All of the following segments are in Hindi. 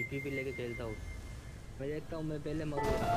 टीपी भी लेके खेलता हूँ। मैं देखता हूँ मैं पहले मरूँगा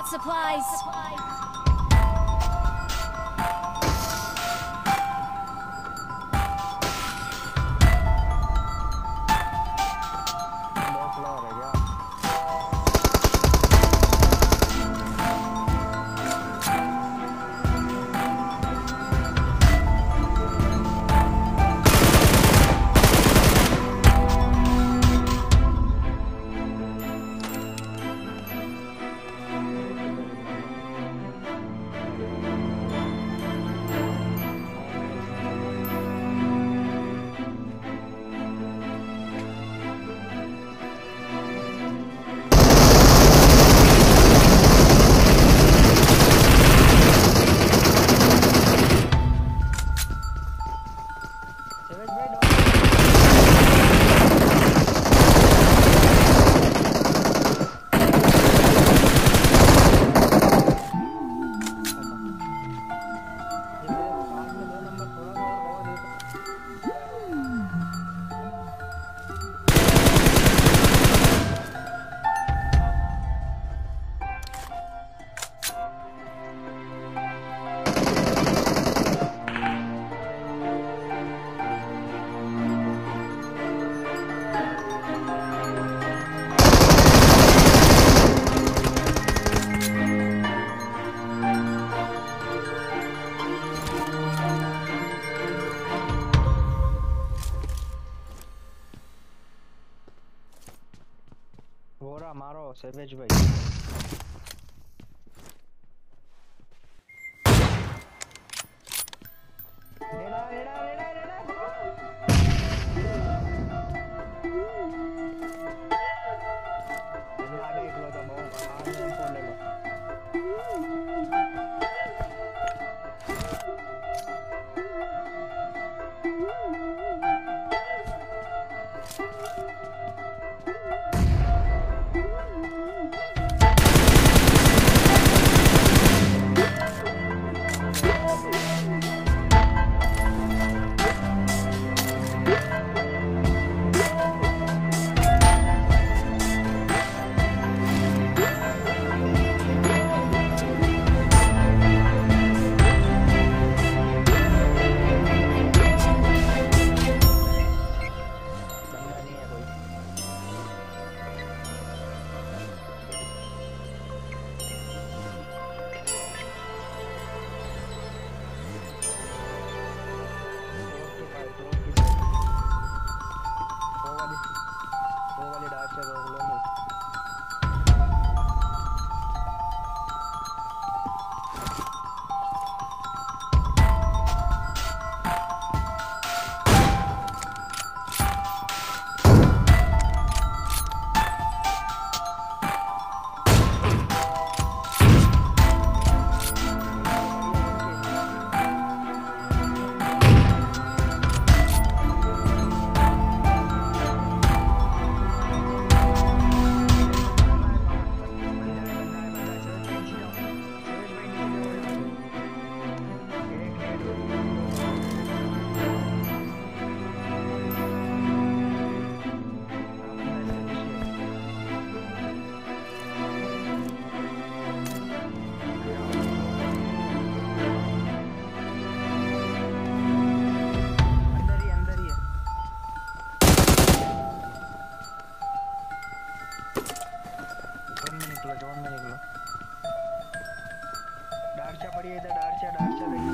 got supplies. वोरा मारो सेवेज भाई निकलो जोन में निकलो डार्चा पड़ी है इधर डार्चा डार्चा लगी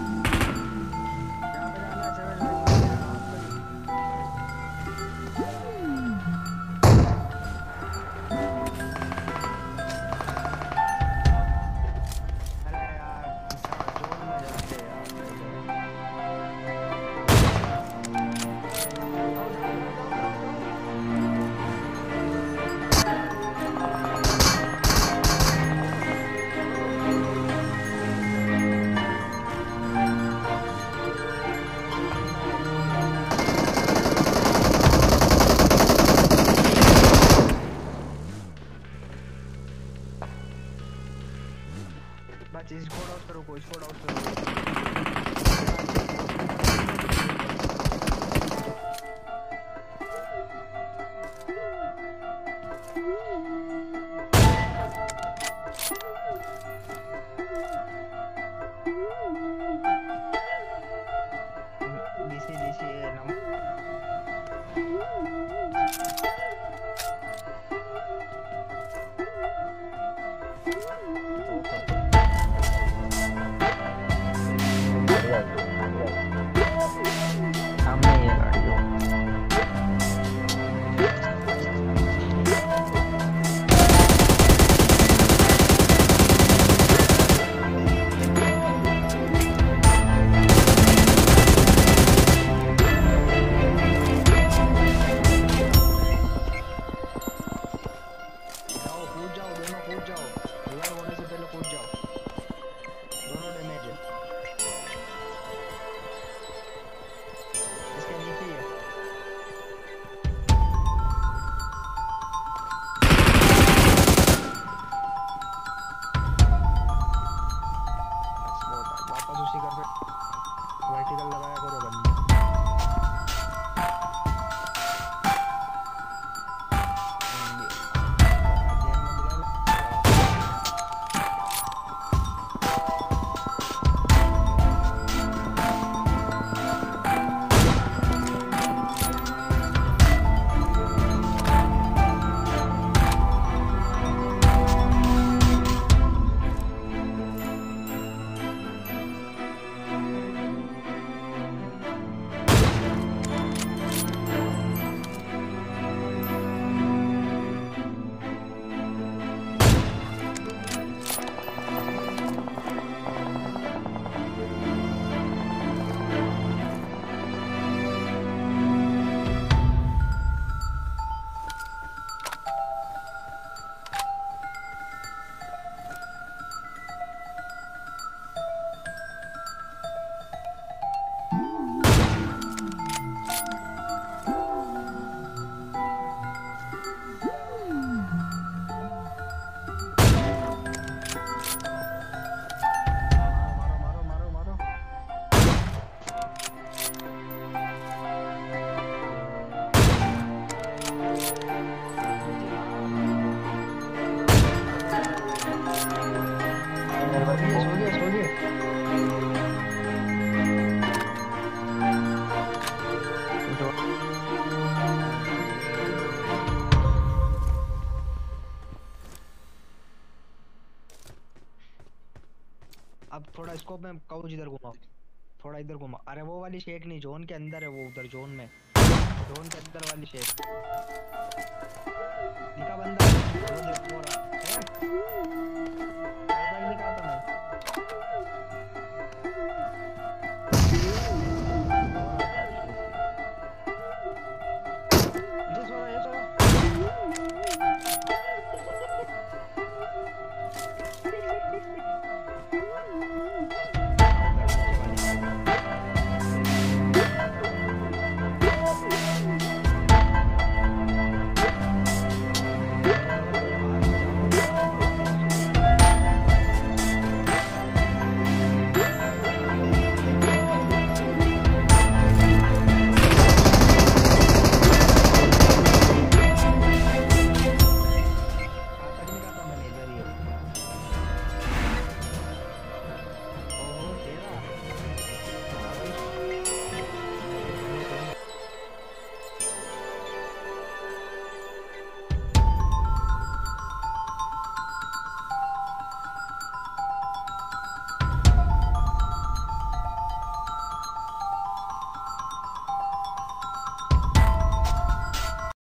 तो मैं में इधर घुमा थोड़ा इधर घुमा अरे वो वाली शेक नहीं, जोन के अंदर है वो, उधर जोन में। जोन के अंदर वाली शेक निका बंदा। है मैं